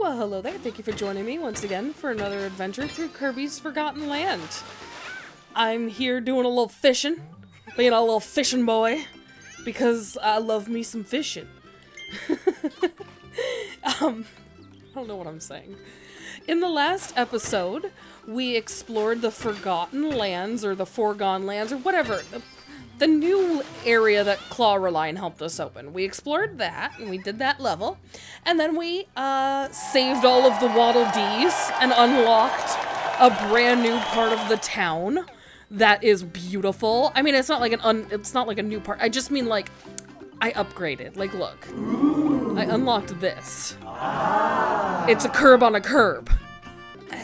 Well, hello there. Thank you for joining me once again for another adventure through Kirby's Forgotten Land. I'm here doing a little fishing, being a little fishing boy, because I love me some fishing. um, I don't know what I'm saying. In the last episode, we explored the Forgotten Lands, or the Foregone Lands, or whatever. The, new area that Clawroline helped us open. We explored that, and we did that level. And then we uh, saved all of the Waddle Dees and unlocked a brand new part of the town that is beautiful. I mean, it's not like an un it's not like a new part. I just mean like I upgraded. Like, look. I unlocked this. It's a curb on a curb.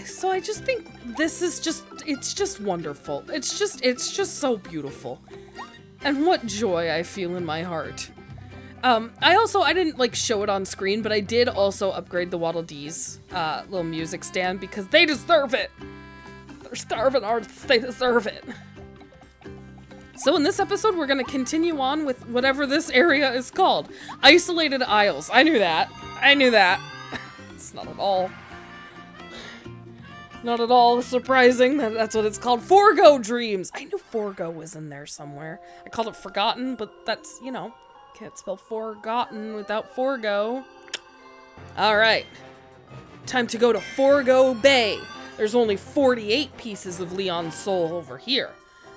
So I just think this is just it's just wonderful. It's just it's just so beautiful. And what joy I feel in my heart. Um, I also, I didn't like show it on screen, but I did also upgrade the Waddle Dee's uh, little music stand because they deserve it. They're starving artists, they deserve it. So in this episode, we're gonna continue on with whatever this area is called. Isolated Isles. I knew that. I knew that. it's not at all. Not at all surprising that that's what it's called. Forgo Dreams. I knew Forgo was in there somewhere. I called it Forgotten, but that's, you know, can't spell Forgotten without Forgo. All right. Time to go to Forgo Bay. There's only 48 pieces of Leon's soul over here.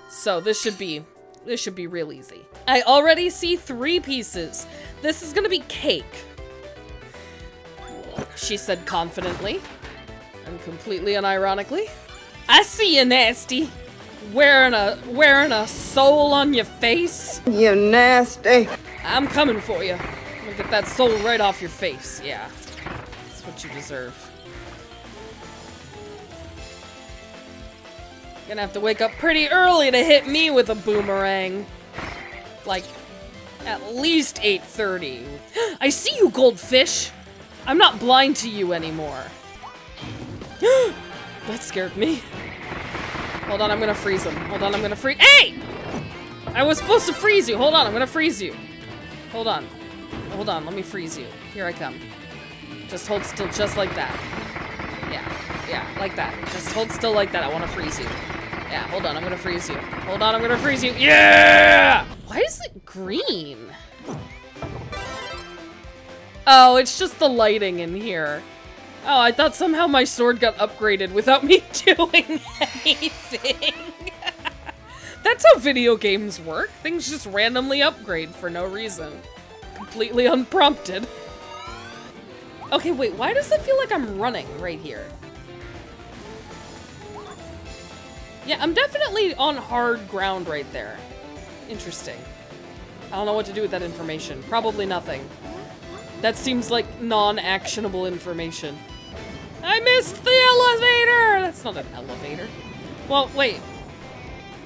So this should be this should be real easy. I already see three pieces. This is gonna be cake. She said confidently and completely unironically. I see you nasty. Wearing a wearing a soul on your face. You nasty. I'm coming for you. I'm gonna get that soul right off your face. Yeah. That's what you deserve. Gonna have to wake up pretty early to hit me with a boomerang. Like, at least 8.30. I see you, goldfish! I'm not blind to you anymore. that scared me. Hold on, I'm gonna freeze him. Hold on, I'm gonna freeze- Hey! I was supposed to freeze you. Hold on, I'm gonna freeze you. Hold on. Hold on, let me freeze you. Here I come. Just hold still, just like that. Yeah, yeah, like that. Just hold still like that. I want to freeze you. Yeah, hold on, I'm gonna freeze you. Hold on, I'm gonna freeze you. Yeah! Why is it green? Oh, it's just the lighting in here. Oh, I thought somehow my sword got upgraded without me doing anything. That's how video games work. Things just randomly upgrade for no reason. Completely unprompted. Okay, wait, why does it feel like I'm running right here? Yeah, I'm definitely on hard ground right there. Interesting. I don't know what to do with that information. Probably nothing. That seems like non-actionable information. I missed the elevator! That's not an elevator. Well, wait.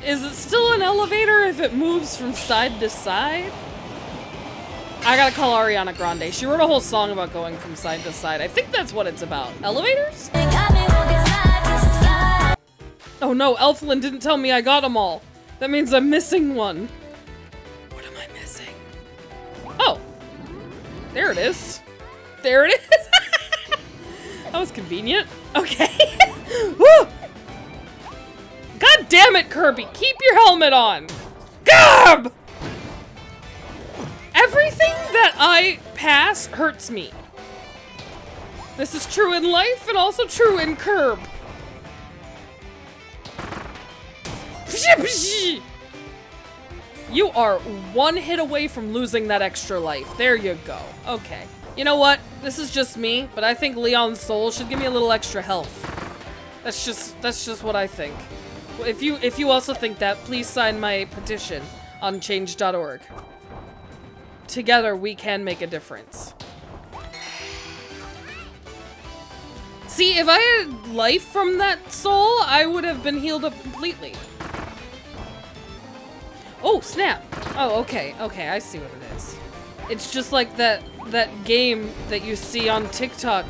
Is it still an elevator if it moves from side to side? I gotta call Ariana Grande. She wrote a whole song about going from side to side. I think that's what it's about. Elevators? Oh no, Elfilin didn't tell me I got them all. That means I'm missing one. There it is. There it is. that was convenient. Okay. Woo! God damn it, Kirby! Keep your helmet on! Gob! Everything that I pass hurts me. This is true in life and also true in Curb. You are one hit away from losing that extra life. There you go. Okay. You know what? This is just me, but I think Leon's soul should give me a little extra health. That's just that's just what I think. If you if you also think that, please sign my petition on change.org. Together we can make a difference. See, if I had life from that soul, I would have been healed up completely. Oh, snap! Oh, okay, okay, I see what it is. It's just like that that game that you see on TikTok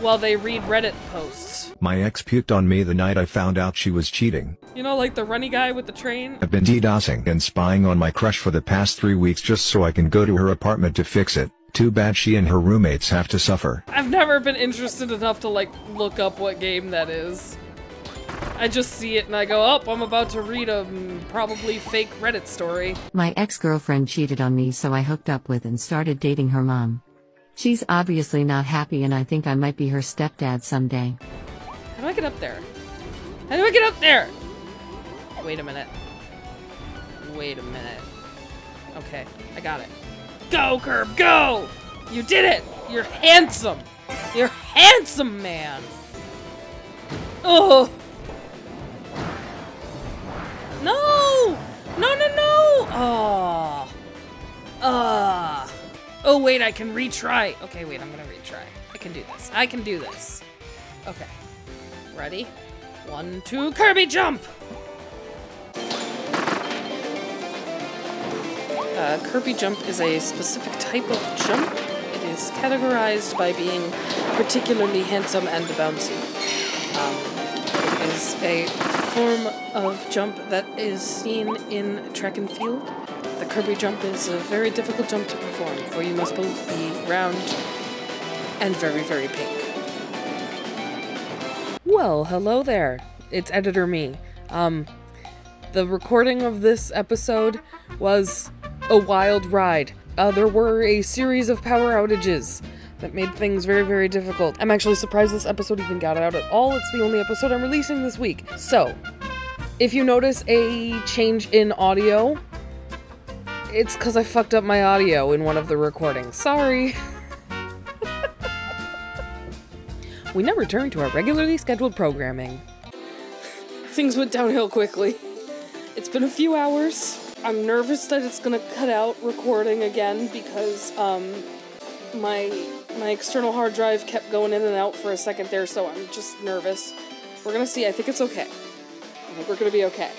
while they read Reddit posts. My ex puked on me the night I found out she was cheating. You know, like the runny guy with the train? I've been DDoSing and spying on my crush for the past three weeks just so I can go to her apartment to fix it. Too bad she and her roommates have to suffer. I've never been interested enough to like look up what game that is. I just see it and I go, oh, I'm about to read a mm, probably fake Reddit story. My ex girlfriend cheated on me, so I hooked up with and started dating her mom. She's obviously not happy, and I think I might be her stepdad someday. How do I get up there? How do I get up there? Wait a minute. Wait a minute. Okay, I got it. Go, Curb, go! You did it! You're handsome! You're handsome, man! Oh! Wait, I can retry. Okay, wait, I'm gonna retry. I can do this. I can do this. Okay. Ready? One, two, Kirby jump! Uh, Kirby jump is a specific type of jump. It is categorized by being particularly handsome and bouncy. Um, it is a form of jump that is seen in track and field. The Kirby jump is a very difficult jump to perform, for you must both be round and very, very pink. Well, hello there. It's editor me. Um, the recording of this episode was a wild ride. Uh, there were a series of power outages that made things very, very difficult. I'm actually surprised this episode even got out at all. It's the only episode I'm releasing this week. So, if you notice a change in audio, it's because I fucked up my audio in one of the recordings. Sorry. we now return to our regularly scheduled programming. Things went downhill quickly. It's been a few hours. I'm nervous that it's gonna cut out recording again because um, my my external hard drive kept going in and out for a second there, so I'm just nervous. We're gonna see. I think it's okay. Think we're gonna be okay.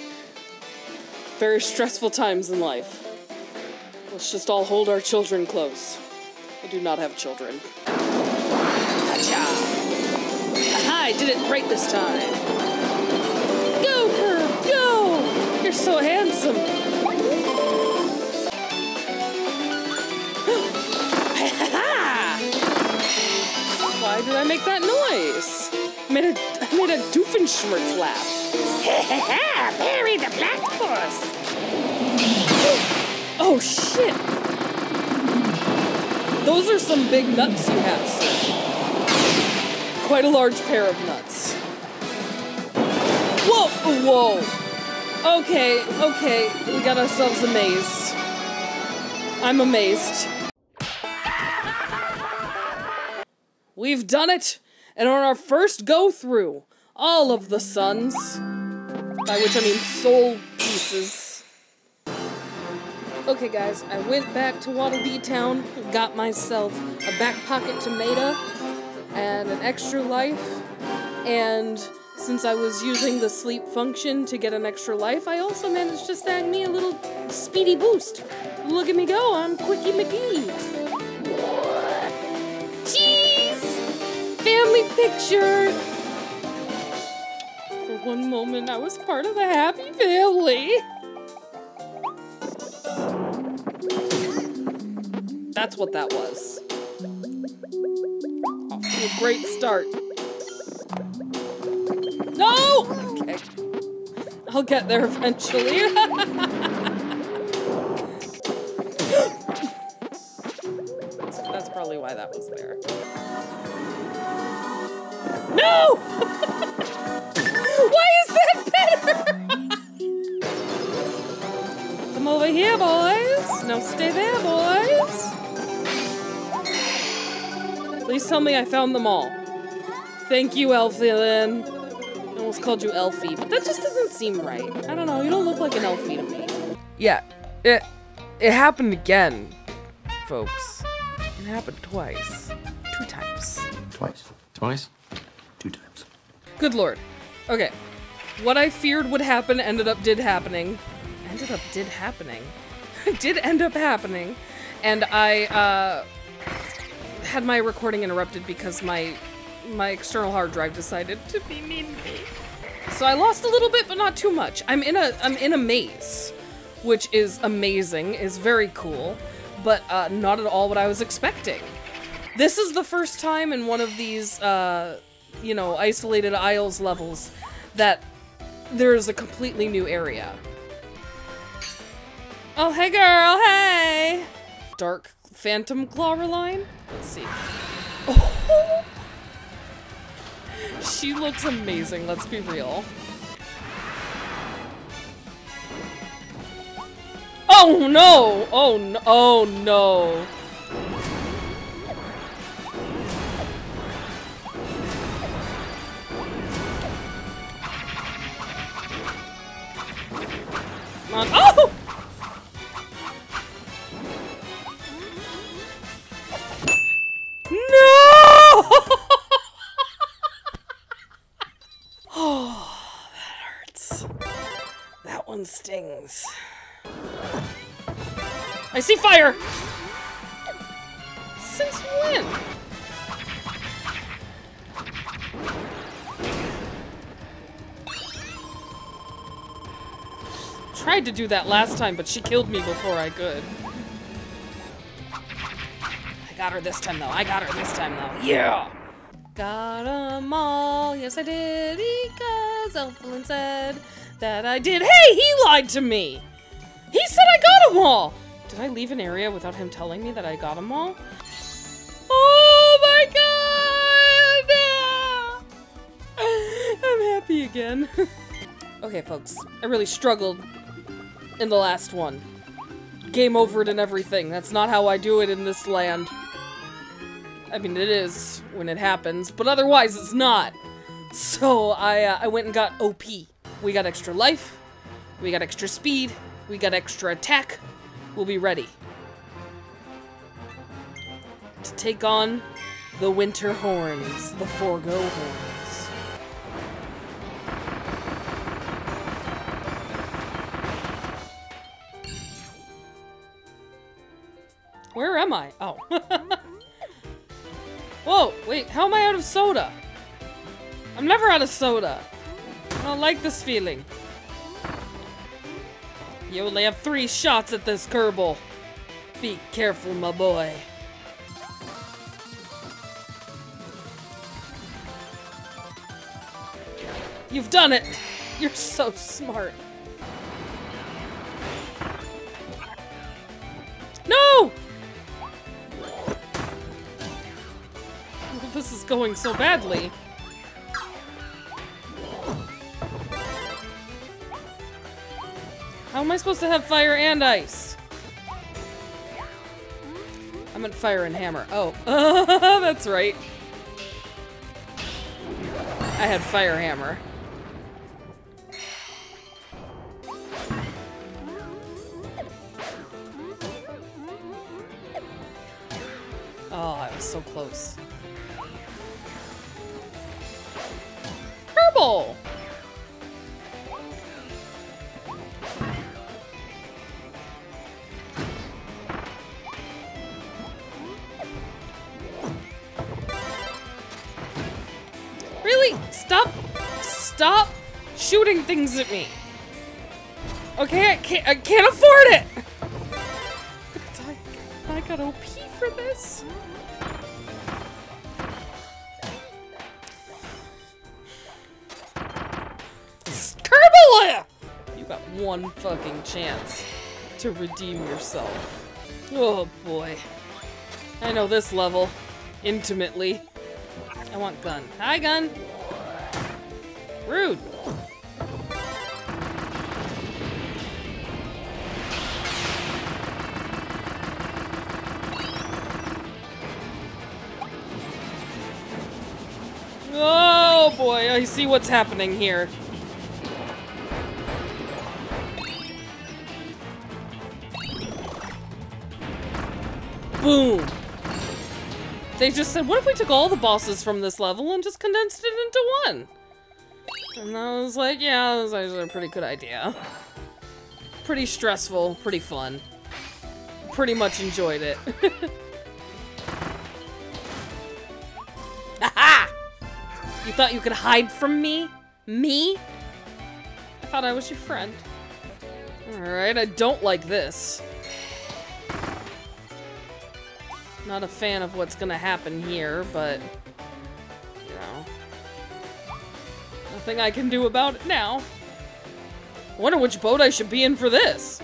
Very stressful times in life. Let's just all hold our children close. I do not have children. Gotcha! Aha, I did it right this time. Go, Curb, go! You're so handsome. Why did I make that noise? I made a, I made a Doofenshmirtz laugh. Perry the Platypus! Oh shit! Those are some big nuts you have, sir. Quite a large pair of nuts. Whoa! Whoa! Okay, okay, we got ourselves a maze. I'm amazed. We've done it! And on our first go through, all of the suns, by which I mean soul pieces. Okay, guys, I went back to Waddle Town, got myself a back pocket tomato and an extra life, and since I was using the sleep function to get an extra life, I also managed to snag me a little speedy boost. Look at me go, I'm Quickie McGee. Cheese! Family picture! One moment, I was part of the happy family. That's what that was. Off to a great start. No! Okay. I'll get there eventually. that's, that's probably why that was there. Stay there, boys. Please tell me I found them all. Thank you, Elfilin. I almost called you Elfie, but that just doesn't seem right. I don't know, you don't look like an Elfie to me. Yeah, it, it happened again, folks. It happened twice. Two times. Twice. Twice? Two times. Good lord. Okay. What I feared would happen ended up did happening. Ended up did happening. did end up happening. And I, uh, had my recording interrupted because my my external hard drive decided to be mean to me. So I lost a little bit, but not too much. I'm in a I'm in a maze, which is amazing, is very cool. but uh, not at all what I was expecting. This is the first time in one of these, uh, you know, Isolated Isles levels that there's a completely new area. Oh, hey girl, hey! Dark Phantom Clawroline? Let's see. Oh. She looks amazing, let's be real. Oh no! Oh no! Oh no! Come on. Oh! To do that last time, but she killed me before I could. I got her this time, though. I got her this time, though. Yeah! Got 'em all. Yes, I did. Because Elfilin said that I did. Hey, he lied to me! He said I got 'em all! Did I leave an area without him telling me that I got 'em all? Oh my god! Ah! I'm happy again. okay, folks. I really struggled in the last one. Game over it and everything. That's not how I do it in this land. I mean, it is when it happens, but otherwise it's not. So I, uh, I went and got OP. We got extra life, we got extra speed, we got extra attack. We'll be ready to take on the Winter Horns, the Forgo Horns. Whoa, wait, how am I out of soda? I'm never out of soda. I don't like this feeling. You only have three shots at this Kerbal. Be careful, my boy. You've done it! You're so smart. Going so badly. How am I supposed to have fire and ice? I meant fire and hammer. Oh, that's right. I had fire hammer. Oh, I was so close. Really? Stop! Stop shooting things at me! Okay, I can't, I can't afford it! I, I got OP for this? One fucking chance to redeem yourself. Oh boy. I know this level intimately. I want gun. Hi, gun. Rude. Oh boy, I see what's happening here. Boom. They just said, what if we took all the bosses from this level and just condensed it into one? And I was like, yeah, that was actually a pretty good idea. Pretty stressful, pretty fun. Pretty much enjoyed it. Aha! You thought you could hide from me? Me? I thought I was your friend. Alright, I don't like this. Not a fan of what's gonna happen here, but you know. Nothing I can do about it now. I wonder which boat I should be in for this.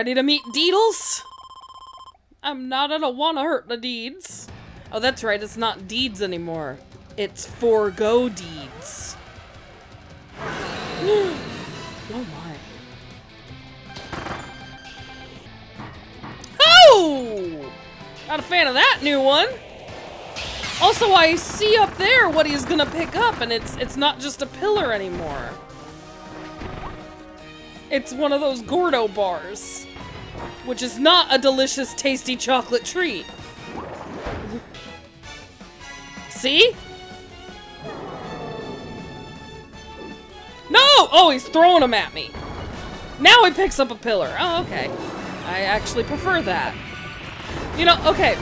Ready to meet Deedles? I'm not gonna wanna hurt the deeds. Oh, that's right, it's not deeds anymore. It's Forgo deeds. oh my. Oh! Not a fan of that new one. Also, I see up there what he's gonna pick up, and it's it's not just a pillar anymore. It's one of those Gordo bars, which is not a delicious, tasty chocolate treat. See? No! Oh, he's throwing them at me. Now he picks up a pillar. Oh, okay. I actually prefer that. You know, okay.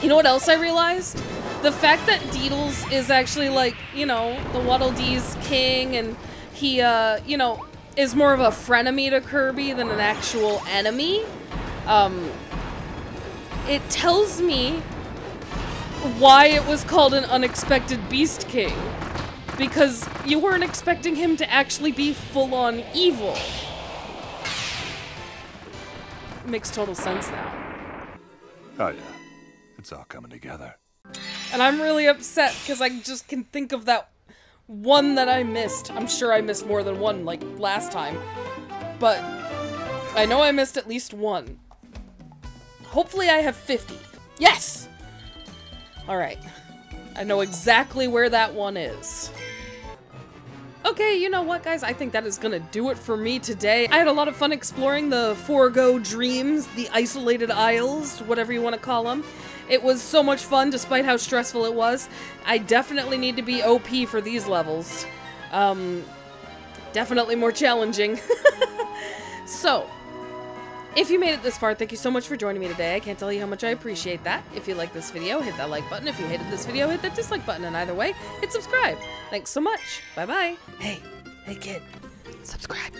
You know what else I realized? The fact that Deedles is actually like, you know, the Waddle Dee's king and he, uh, you know, is more of a frenemy to Kirby than an actual enemy. Um, it tells me why it was called an unexpected Beast King. Because you weren't expecting him to actually be full on evil. Makes total sense now. Oh, yeah. It's all coming together. And I'm really upset because I just can think of that one that I missed. I'm sure I missed more than one, like last time. But I know I missed at least one. Hopefully I have 50. Yes! Alright. I know exactly where that one is. Okay, you know what, guys? I think that is gonna do it for me today. I had a lot of fun exploring the Forgo Dreams, the Isolated Isles, whatever you want to call them. It was so much fun, despite how stressful it was. I definitely need to be OP for these levels. Um, definitely more challenging. so, if you made it this far, thank you so much for joining me today. I can't tell you how much I appreciate that. If you like this video, hit that like button. If you hated this video, hit that dislike button. And either way, hit subscribe. Thanks so much. Bye-bye. Hey, hey kid, subscribe.